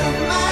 of my